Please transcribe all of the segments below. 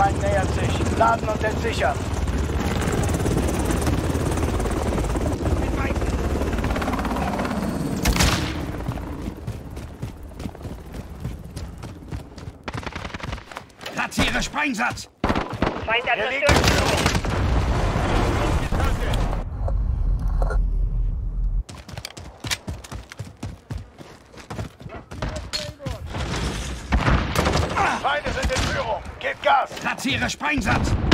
Feind nähert sich. Laden und entsichern. Platziere Sprengsatz! Feind an Platziere Sprengsatz!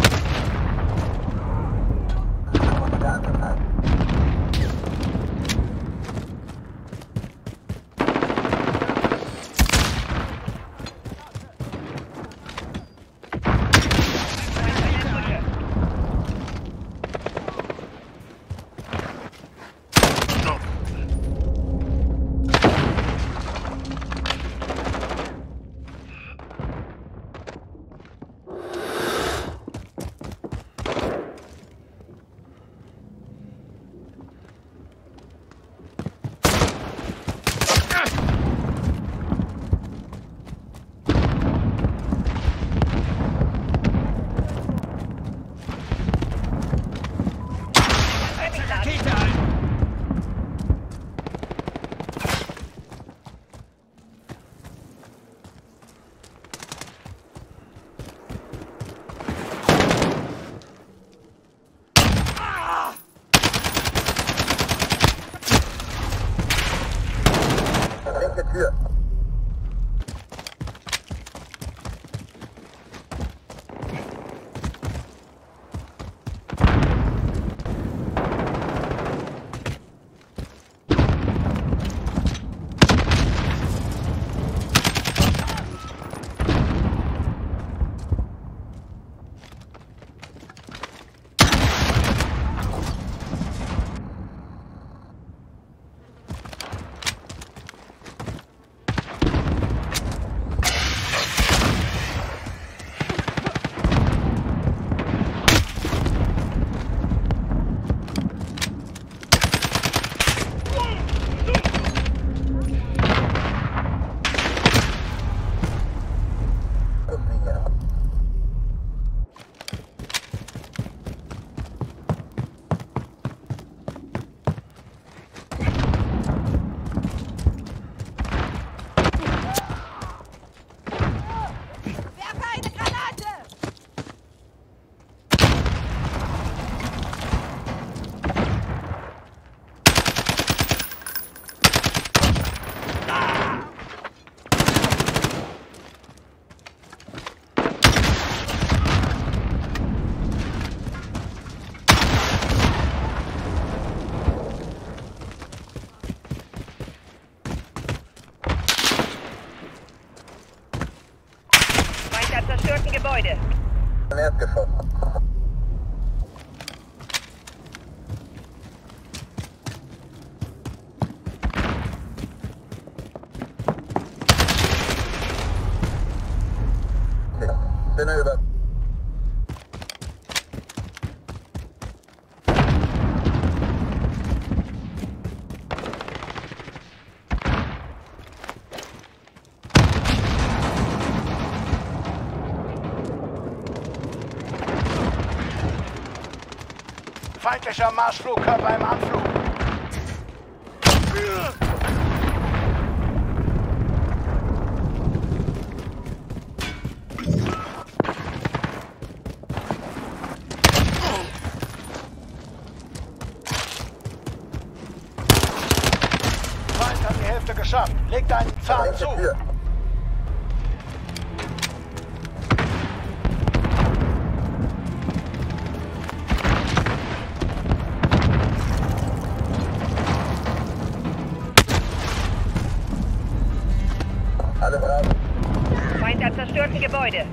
Feindlicher Marschflugkörper im Anflug. Feind hat die Hälfte geschafft. Legt einen Zahn zu. Feind am zerstörten Gebäude.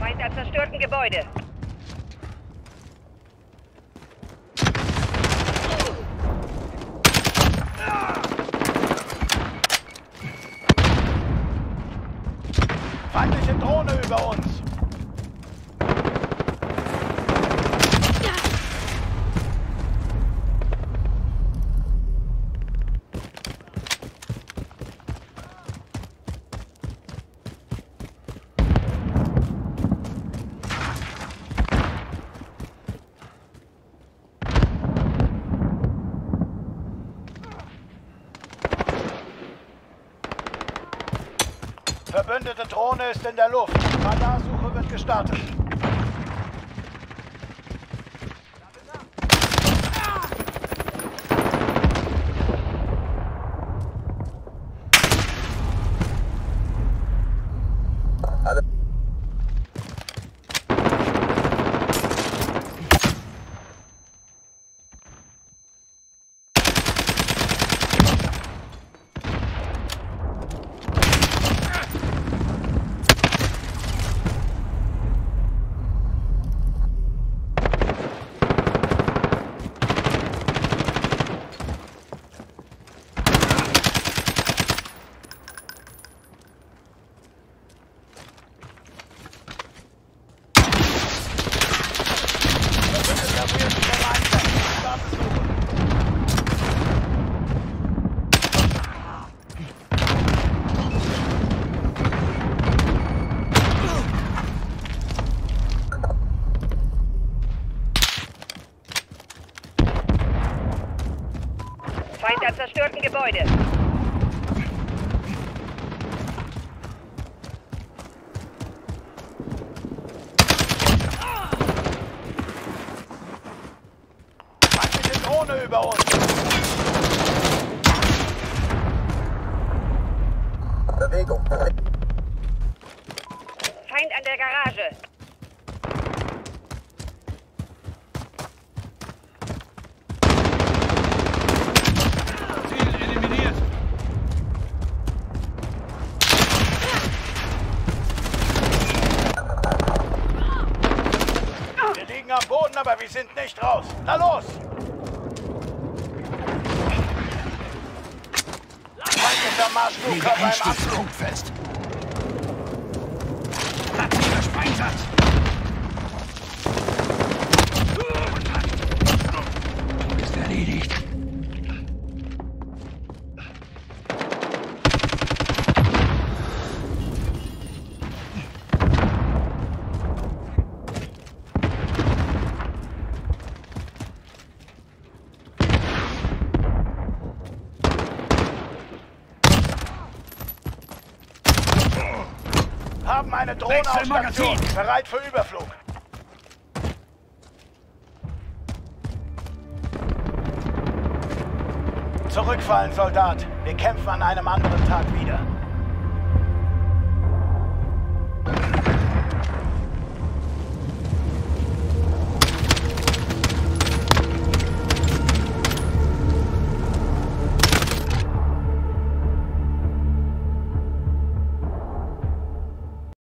Feind zerstörten Gebäude. Verbündete Drohne ist in der Luft. Radarsuche wird gestartet. Am zerstörten Gebäude. Feindliche Drohne über uns. Bewegung. Feind an der Garage. Ziel eliminiert. Wir liegen am Wir sind nicht raus. Na los! Feindlicher Marschflugkörper im. Einstützpunkt fest. Platziere Sprengsatz. Ist erledigt. Haben eine Drohne auf Station. Bereit für Überflug. Zurückfallen, Soldat. Wir kämpfen an einem anderen Tag wieder.